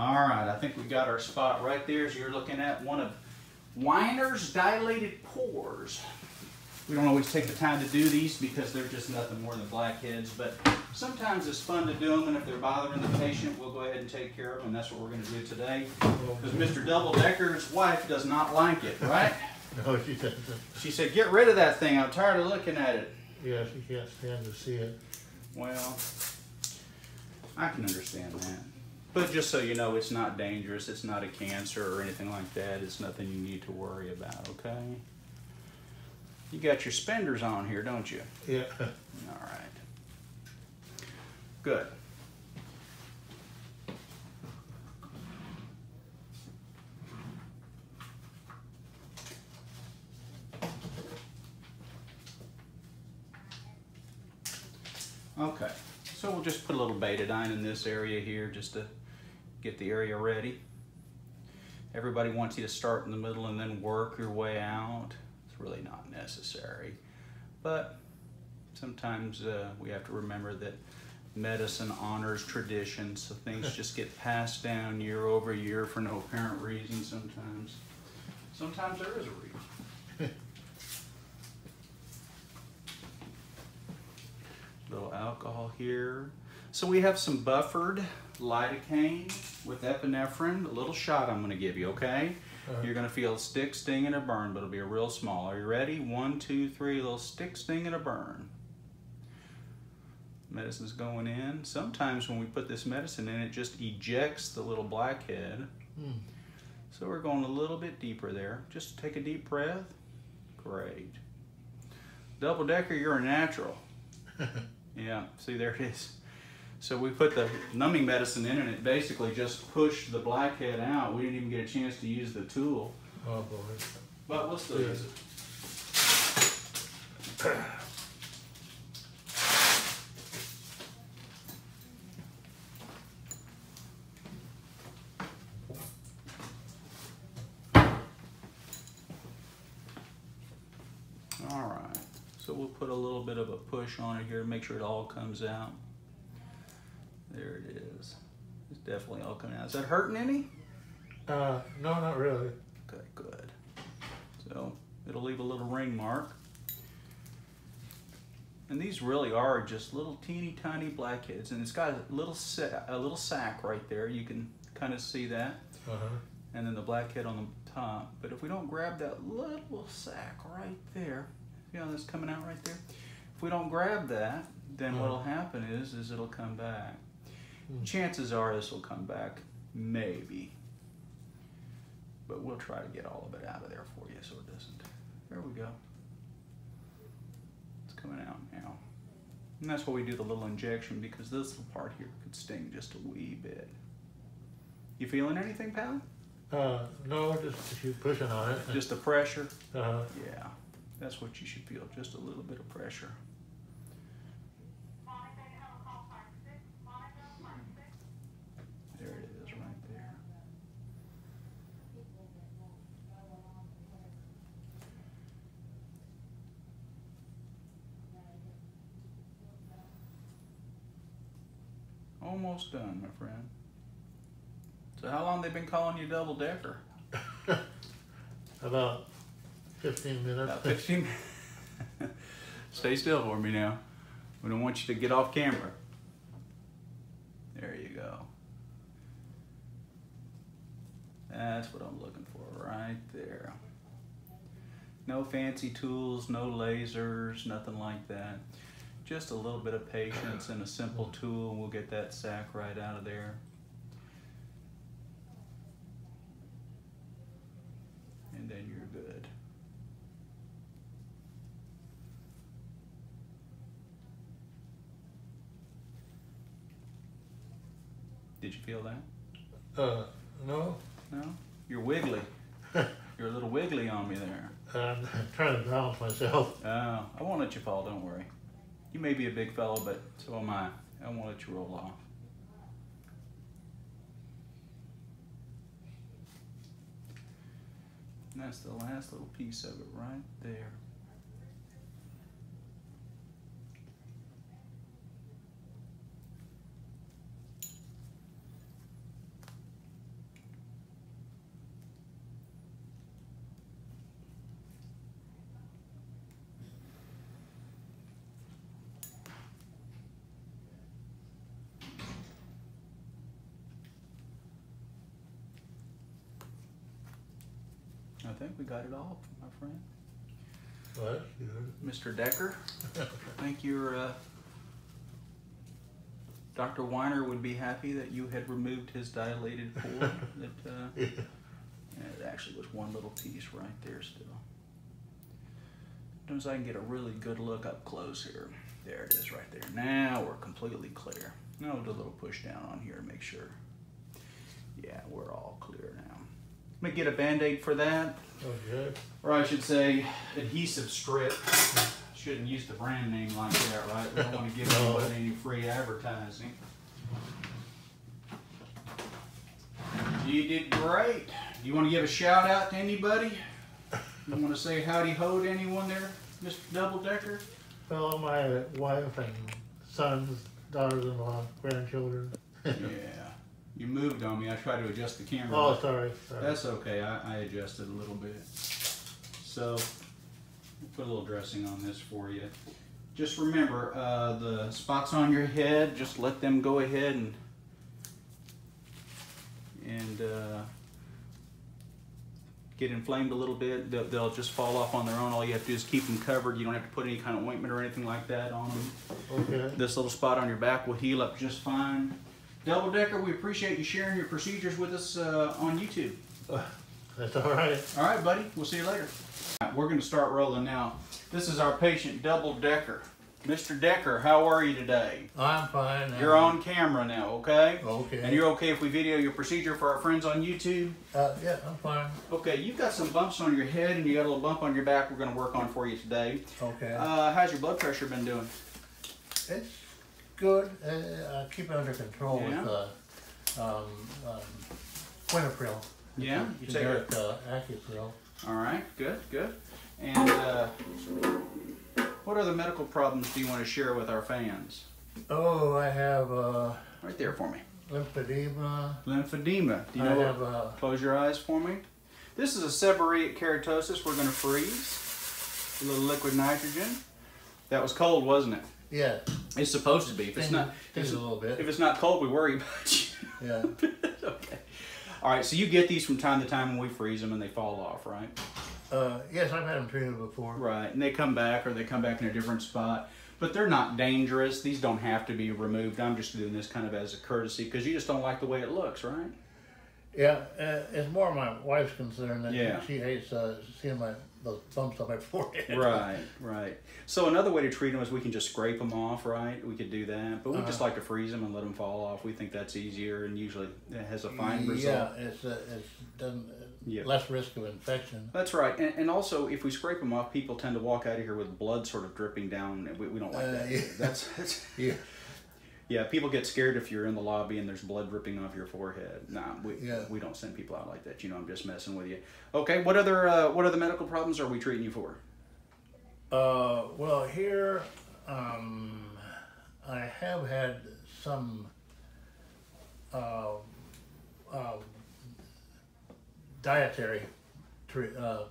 All right, I think we got our spot right there as you're looking at one of Winer's dilated pores. We don't always take the time to do these because they're just nothing more than blackheads, but sometimes it's fun to do them, and if they're bothering the patient, we'll go ahead and take care of them, and that's what we're going to do today. Because Mr. Double Decker's wife does not like it, right? No, she doesn't. She said, get rid of that thing. I'm tired of looking at it. Yeah, she can't stand to see it. Well, I can understand that. But just so you know, it's not dangerous. It's not a cancer or anything like that. It's nothing you need to worry about, okay? You got your spenders on here, don't you? Yeah. All right. Good. Okay, so we'll just put a little betadine in this area here just to get the area ready. Everybody wants you to start in the middle and then work your way out. It's really not necessary. But sometimes uh, we have to remember that medicine honors tradition, so things just get passed down year over year for no apparent reason sometimes. Sometimes there is a reason. little alcohol here. So we have some buffered lidocaine with epinephrine, a little shot I'm gonna give you, okay? Uh-huh. You're gonna feel a stick, sting, and a burn, but it'll be a real small. Are you ready? One, two, three, a little stick, sting, and a burn. Medicine's going in. Sometimes when we put this medicine in, it just ejects the little blackhead. Hmm. So we're going a little bit deeper there. Just take a deep breath. Great. Double decker, you're a natural. Yeah, see there it is. So we put the numbing medicine in and it basically just pushed the blackhead out. We didn't even get a chance to use the tool, Oh, boy. but we'll still use it. All right, so we'll put a little bit of a push on it here to make sure it all comes out. There it is. It's definitely all coming out. Is that hurting any? Uh, no, not really. Okay, good. So it'll leave a little ring mark. And these really are just little teeny tiny blackheads, and it's got a little sa- a little sac right there. You can kind of see that, Uh-huh. and then the blackhead on the top. But if we don't grab that little sac right there, you know, that's coming out right there. If we don't grab that, then Uh-huh. what'll happen is, is it'll come back. Hmm. Chances are this will come back, maybe. But we'll try to get all of it out of there for you so it doesn't. There we go. It's coming out now. And that's why we do the little injection because this little part here could sting just a wee bit. You feeling anything, pal? Uh, no, just keep pushing on it. Just the pressure? Uh-huh. Yeah, that's what you should feel, just a little bit of pressure. There it is, right there. Almost done, my friend. So how long they been calling you double decker? About fifteen minutes. About 15. Stay still for me now. We don't want you to get off camera. There you go. That's what I'm looking for right there. No fancy tools, no lasers, nothing like that. Just a little bit of patience and a simple tool, and we'll get that sac right out of there. And then you're good. Did you feel that? Uh, no, No? You're wiggly. You're a little wiggly on me there. I'm trying to balance myself. Oh, I won't let you fall, don't worry. You may be a big fellow, but so am I. I won't let you roll off. And that's the last little piece of it right there. Think we got it all, my friend. Well. Mr. Decker, I think your uh, Dr. Winer would be happy that you had removed his dilated cord. that uh, yeah, it actually was one little piece right there still. As soon as I can get a really good look up close here. There it is right there. Now we're completely clear. Now we'll do a little push down on here to make sure. Yeah, we're all clear now. Let me get a band-aid for that. Okay. Or I should say adhesive strip. Shouldn't use the brand name like that, right? We don't want to give No. anybody any free advertising. You did great. Do you want to give a shout out to anybody? You want to say howdy ho to anyone there, Mr. Double Decker? Well, my wife and sons, daughters-in-law, grandchildren. Yeah. You moved on me. I tried to adjust the camera. Oh, sorry, sorry. That's okay, I, I adjusted a little bit. So, we'll put a little dressing on this for you. Just remember, uh, the spots on your head, just let them go ahead and, and, uh, get inflamed a little bit. They'll, they'll just fall off on their own. All you have to do is keep them covered. You don't have to put any kind of ointment or anything like that on them. Okay. This little spot on your back will heal up just fine. Double Decker, we appreciate you sharing your procedures with us, uh, on YouTube. That's all right. All right, buddy. We'll see you later. Right, we're going to start rolling now. This is our patient, Double Decker. Mr. Decker, how are you today? I'm fine. You're on camera now, okay? Okay. And you're okay if we video your procedure for our friends on YouTube? Uh, yeah, I'm fine. Okay, you've got some bumps on your head and you got a little bump on your back we're going to work on for you today. Okay. Uh, how's your blood pressure been doing? It's good. Uh, keep it under control Yeah? with uh, um, um, Quinapril. Yeah? You take it. uh, Accupril. All right, good, good. And uh, what other medical problems do you want to share with our fans? Oh, I have uh, Right there for me. lymphedema. Lymphedema. Do you I know what? have uh, Close your eyes for me. This is a seborrheic keratosis we're going to freeze. A little liquid nitrogen. That was cold, wasn't it? Yeah. It's supposed to be. If it's not, if it's, a little bit. if it's not cold, we worry about you. Yeah. okay. All right. So you get these from time to time when we freeze them and they fall off, right? Uh, yes, I've had them treated before. Right. And they come back or they come back in a different spot. But they're not dangerous. These don't have to be removed. I'm just doing this kind of as a courtesy because you just don't like the way it looks, right? Yeah, uh, it's more my wife's concern that Yeah. she hates uh, seeing my those bumps on my forehead. Right, right. So another way to treat them is we can just scrape them off, right? We could do that, but we just Uh-huh. like to freeze them and let them fall off. We think that's easier and usually it has a fine Yeah, result. it's uh, it's done uh, Yeah. less risk of infection. That's right, and, and also if we scrape them off, people tend to walk out of here with blood sort of dripping down. and We, we don't like Uh, that. yeah. That's, that's Yeah. Yeah. People get scared if you're in the lobby and there's blood dripping off your forehead. Nah, we Yeah. we don't send people out like that. You know, I'm just messing with you. Okay, what other uh, what other medical problems are we treating you for? Uh, well, here um, I have had some uh, uh, dietary tre- uh,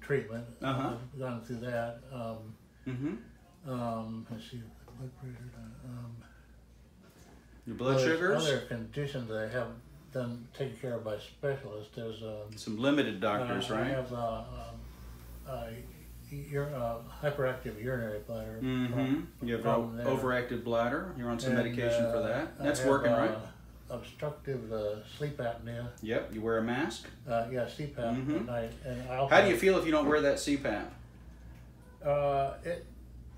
treatment. Uh-huh. I've gone through that. Um, Mm-hmm. um, let's see, blood pressure. Um, Your blood there's sugars. Other conditions that I have done taken care of by specialists. There's um, Some limited doctors, uh, right? I have uh, um, uh, uh, hyperactive urinary bladder. Mm-hmm. problem- You have problem o- there. overactive bladder. You're on some And, medication for uh, that. I That's have, working, uh, right? Obstructive uh, sleep apnea. Yep. You wear a mask. Uh, yeah, CPAP at night. And I also How do you feel if you don't wear that CPAP? Uh, it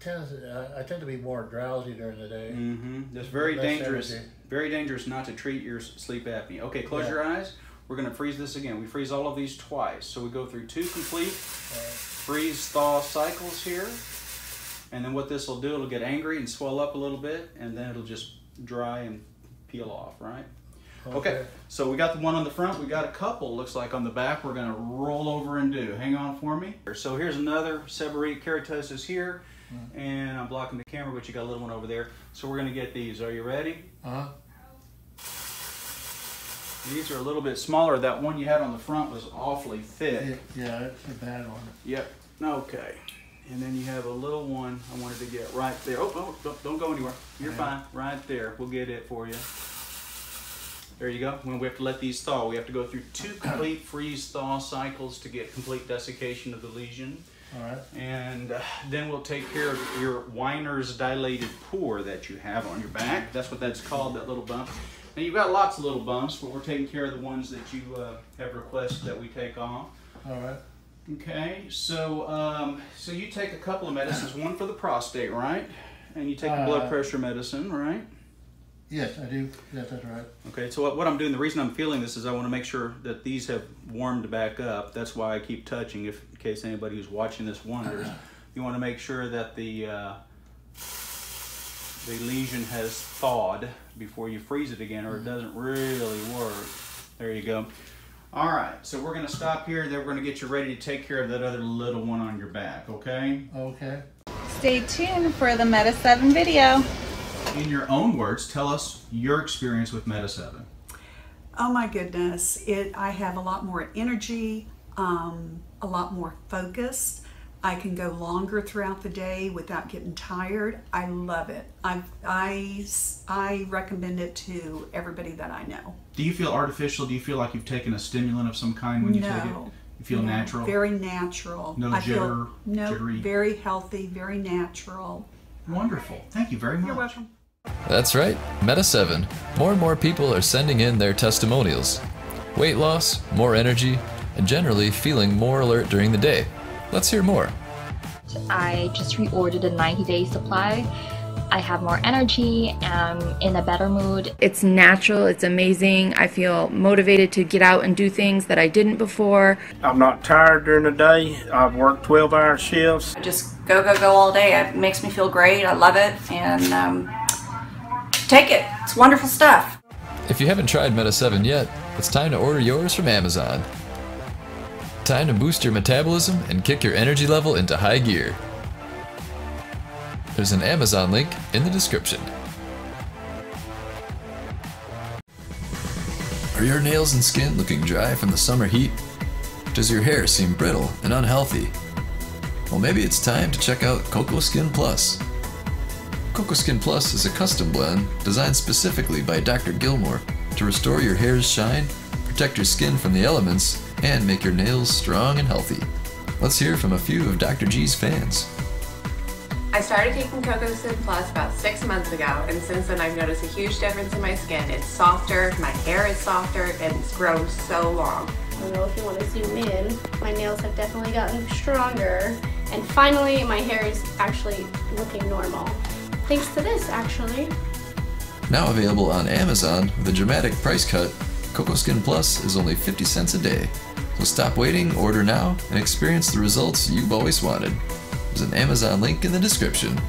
tends. Uh, I tend to be more drowsy during the day. Mm-hmm. It's very Less dangerous. energy. Very dangerous not to treat your sleep apnea. Okay, close Yeah. your eyes. We're gonna freeze this again. We freeze all of these twice. So we go through two complete freeze thaw cycles here. And then what this will do, it'll get angry and swell up a little bit, and then it'll just dry and peel off, right? Okay, so we got the one on the front. We got a couple, looks like on the back. We're gonna roll over and do. Hang on for me. So here's another seborrheic keratosis here, and I'm blocking the camera, but you got a little one over there. So we're gonna get these. Are you ready? Uh, These are a little bit smaller. That one you had on the front was awfully thick. yeah, yeah, it's a bad one. Yep. Okay. And then you have a little one I wanted to get right there. Oh, oh don't, don't go anywhere. You're Yeah. fine. Right there. We'll get it for you. There you go. When we have to let these thaw, we have to go through two complete freeze thaw cycles to get complete desiccation of the lesion. All right. And uh, then we'll take care of your Winer's dilated pore that you have on your back. That's what that's called, that little bump. Now you've got lots of little bumps, but we're taking care of the ones that you uh, have requested that we take off. All right. Okay, so um, so you take a couple of medicines, one for the prostate, right? And you take a blood Uh, pressure medicine, right? Yes, I do. Yes, that's right. Okay, so what, what I'm doing, the reason I'm feeling this is I want to make sure that these have warmed back up. That's why I keep touching, if in case anybody who's watching this wonders. You want to make sure that the uh, the lesion has thawed before you freeze it again, or it doesn't really work. There you go. All right, so we're going to stop here. Then we're going to get you ready to take care of that other little one on your back. Okay? Okay. Stay tuned for the Meta 7 video. In your own words, tell us your experience with Meta 7. Oh my goodness, it I have a lot more energy, um, a lot more focus. I can go longer throughout the day without getting tired. I love it. I I I recommend it to everybody that I know. Do you feel artificial? Do you feel like you've taken a stimulant of some kind when you take it? No. You feel No, natural? Very natural. No I jitter, feel, no, jittery? very healthy, very natural. Wonderful. Thank you very much. You're welcome. That's right, Meta 7. More and more people are sending in their testimonials. Weight loss, more energy, and generally feeling more alert during the day. Let's hear more. I just reordered a 90 day supply. I have more energy, am in a better mood. It's natural, it's amazing. I feel motivated to get out and do things that I didn't before. I'm not tired during the day. I've worked 12 hour shifts. I just go go go all day. It makes me feel great. I love it, and um, take it. It's wonderful stuff. If you haven't tried Meta 7 yet, it's time to order yours from Amazon. Time to boost your metabolism and kick your energy level into high gear. There's an Amazon link in the description. Are your nails and skin looking dry from the summer heat? Does your hair seem brittle and unhealthy? Well, maybe it's time to check out Coco Skin Plus. Coco Skin Plus is a custom blend designed specifically by Dr. Gilmore to restore your hair's shine, protect your skin from the elements, and make your nails strong and healthy. Let's hear from a few of Dr. G's fans. I started taking Coco Skin Plus about six months ago, and since then I've noticed a huge difference in my skin. It's softer, my hair is softer, and it's grown so long. I don't know if you want to zoom in. My nails have definitely gotten stronger, and finally my hair is actually looking normal. Thanks to this, actually. Now available on Amazon with a dramatic price cut, Coco Skin Plus is only 50 cents a day. So stop waiting, order now, and experience the results you've always wanted. There's an Amazon link in the description.